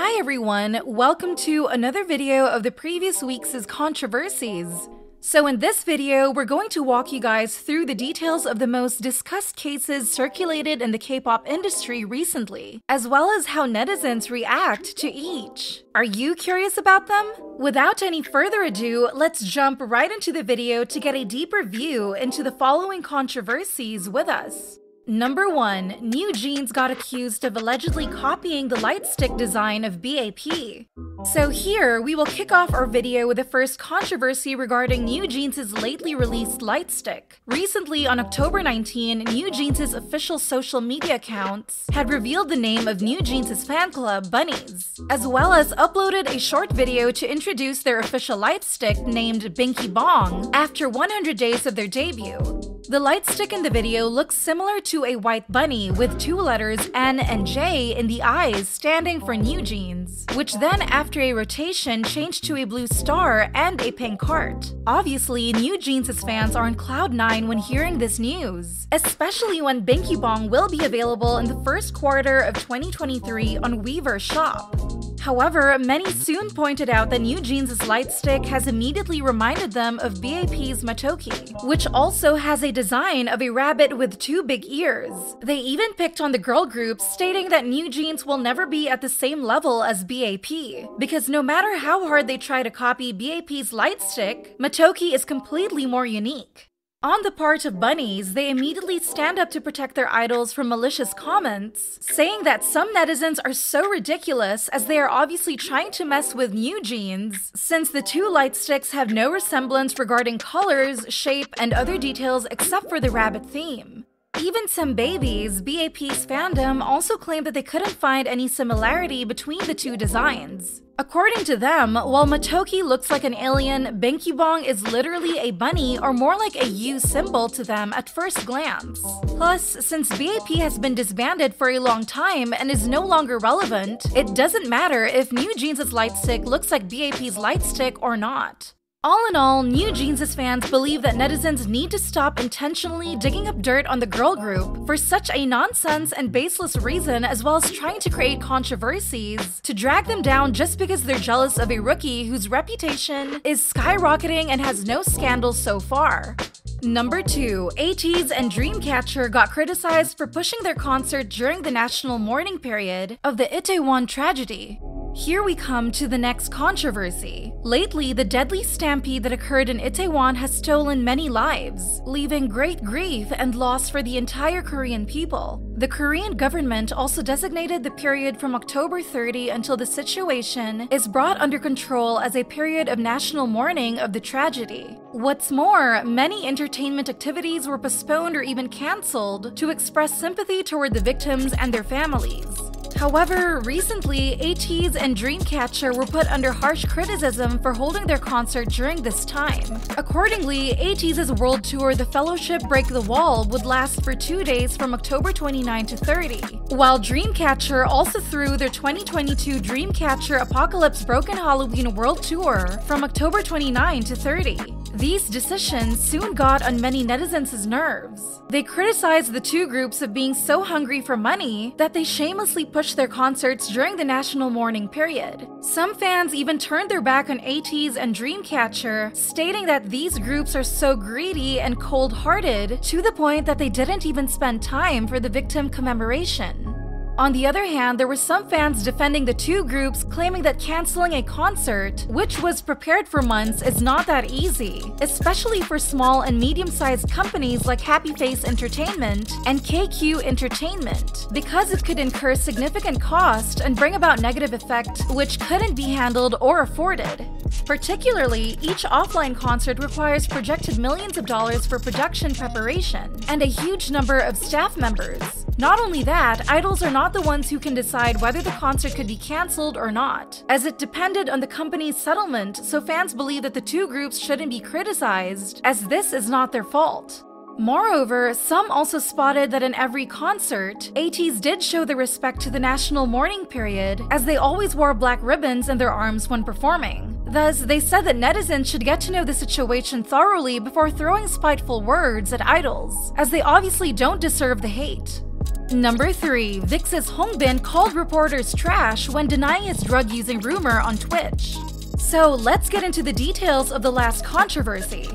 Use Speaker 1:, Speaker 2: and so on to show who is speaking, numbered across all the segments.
Speaker 1: Hi everyone, welcome to another video of the previous week's controversies. So in this video, we're going to walk you guys through the details of the most discussed cases circulated in the K-pop industry recently, as well as how netizens react to each. Are you curious about them? Without any further ado, let's jump right into the video to get a deeper view into the following controversies with us. Number 1. New Jeans got accused of allegedly copying the lightstick design of BAP. So here, we will kick off our video with the first controversy regarding NewJeans' lately released lightstick. Recently, on October 19, NewJeans' official social media accounts had revealed the name of NewJeans' fan club, Bunnies, as well as uploaded a short video to introduce their official lightstick named Binky Bong after 100 days of their debut. The light stick in the video looks similar to a white bunny with two letters N and J in the eyes standing for new jeans, which then after a rotation changed to a blue star and a pink heart. Obviously, NewJeans' fans are on cloud nine when hearing this news, especially when Binky Bong will be available in the first quarter of 2023 on Weverse Shop. However, many soon pointed out that new NewJeans' lightstick has immediately reminded them of BAP's Matoki, which also has a design of a rabbit with two big ears. They even picked on the girl group, stating that NewJeans will never be at the same level as BAP, because no matter how hard they try to copy BAP's lightstick, Matoki is completely more unique. On the part of bunnies, they immediately stand up to protect their idols from malicious comments, saying that some netizens are so ridiculous as they are obviously trying to mess with NewJeans, since the two light sticks have no resemblance regarding colors, shape, and other details except for the rabbit theme. Even some babies, BAP's fandom also claimed that they couldn't find any similarity between the two designs. According to them, while Matoki looks like an alien, Binky Bong is literally a bunny or more like a U symbol to them at first glance. Plus, since BAP has been disbanded for a long time and is no longer relevant, it doesn't matter if New NewJeans' lightstick looks like BAP's lightstick or not. All in all, New NewJeans' fans believe that netizens need to stop intentionally digging up dirt on the girl group for such a nonsense and baseless reason, as well as trying to create controversies to drag them down just because they're jealous of a rookie whose reputation is skyrocketing and has no scandals so far. Number 2. ATEEZ and Dreamcatcher got criticized for pushing their concert during the national mourning period of the Itaewon tragedy. Here we come to the next controversy. Lately, the deadly stampede that occurred in Itaewon has stolen many lives, leaving great grief and loss for the entire Korean people. The Korean government also designated the period from October 30 until the situation is brought under control as a period of national mourning of the tragedy. What's more, many entertainment activities were postponed or even cancelled to express sympathy toward the victims and their families. However, recently, ATEEZ and Dreamcatcher were put under harsh criticism for holding their concert during this time. Accordingly, ATEEZ's world tour The Fellowship Break the Wall would last for two days from October 29 to 30, while Dreamcatcher also threw their 2022 Dreamcatcher Apocalypse Broken Halloween World Tour from October 29 to 30. These decisions soon got on many netizens' nerves. They criticized the two groups of being so hungry for money that they shamelessly pushed their concerts during the national mourning period. Some fans even turned their back on ATEEZ and Dreamcatcher, stating that these groups are so greedy and cold hearted to the point that they didn't even spend time for the victim commemoration. On the other hand, there were some fans defending the two groups, claiming that canceling a concert, which was prepared for months, is not that easy, especially for small and medium sized companies like Happy Face Entertainment and KQ Entertainment, because it could incur significant cost and bring about negative effect which couldn't be handled or afforded. Particularly, each offline concert requires projected millions of dollars for production preparation and a huge number of staff members. Not only that, idols are not the ones who can decide whether the concert could be cancelled or not, as it depended on the company's settlement, so fans believe that the two groups shouldn't be criticized, as this is not their fault. Moreover, some also spotted that in every concert, ATEEZ did show the respect to the national mourning period, as they always wore black ribbons in their arms when performing. Thus, they said that netizens should get to know the situation thoroughly before throwing spiteful words at idols, as they obviously don't deserve the hate. Number 3. VIXX's Hongbin called reporters trash when denying his drug using rumor on Twitch. So let's get into the details of the last controversy.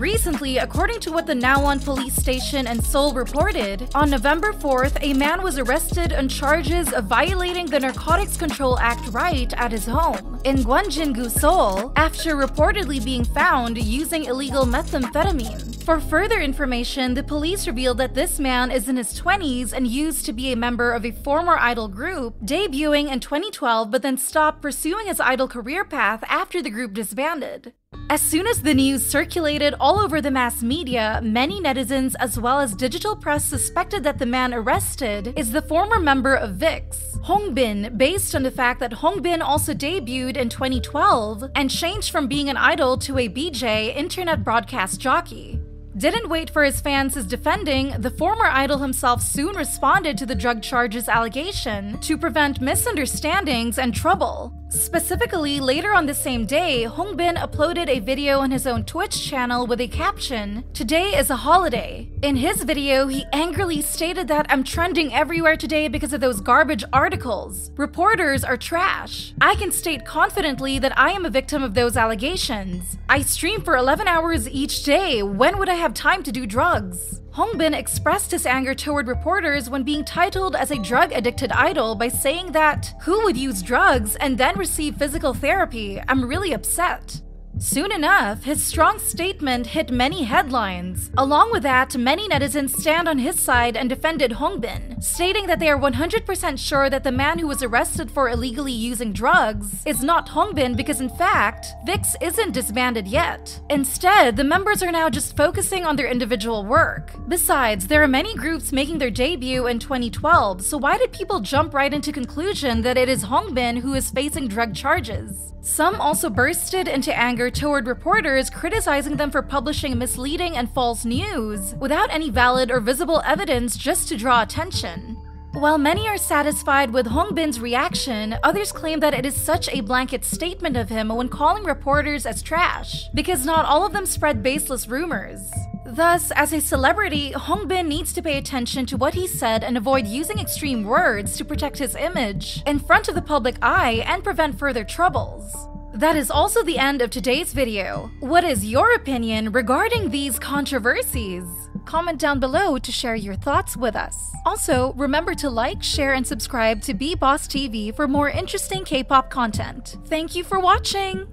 Speaker 1: Recently, according to what the Nowon police station in Seoul reported, on November 4th, a man was arrested on charges of violating the Narcotics Control Act right at his home in Gwangjin-gu, Seoul, after reportedly being found using illegal methamphetamine. For further information, the police revealed that this man is in his 20s and used to be a member of a former idol group, debuting in 2012 but then stopped pursuing his idol career path after the group disbanded. As soon as the news circulated all over the mass media, many netizens as well as digital press suspected that the man arrested is the former member of VIXX, Hongbin, based on the fact that Hongbin also debuted in 2012 and changed from being an idol to a BJ internet broadcast jockey. Didn't wait for his fans' his defending, the former idol himself soon responded to the drug charges allegation to prevent misunderstandings and trouble. Specifically, later on the same day, Hongbin uploaded a video on his own Twitch channel with a caption, Today is a holiday. In his video, he angrily stated that I'm trending everywhere today because of those garbage articles. Reporters are trash. I can state confidently that I am a victim of those allegations. I stream for 11 hours each day. When would I have time to do drugs? Hongbin expressed his anger toward reporters when being titled as a drug addicted idol by saying that, Who would use drugs and then receive physical therapy? I'm really upset. Soon enough, his strong statement hit many headlines. Along with that, many netizens stand on his side and defended Hongbin, stating that they are 100% sure that the man who was arrested for illegally using drugs is not Hongbin because in fact, VIXX isn't disbanded yet. Instead, the members are now just focusing on their individual work. Besides, there are many groups making their debut in 2012, so why did people jump right into conclusion that it is Hongbin who is facing drug charges? Some also bursted into anger toward reporters criticizing them for publishing misleading and false news without any valid or visible evidence just to draw attention. While many are satisfied with Hongbin's reaction, others claim that it is such a blanket statement of him when calling reporters as trash, because not all of them spread baseless rumors. Thus, as a celebrity, Hongbin needs to pay attention to what he said and avoid using extreme words to protect his image in front of the public eye and prevent further troubles. That is also the end of today's video. What is your opinion regarding these controversies? Comment down below to share your thoughts with us. Also, remember to like, share, and subscribe to BeBoss TV for more interesting K-pop content. Thank you for watching!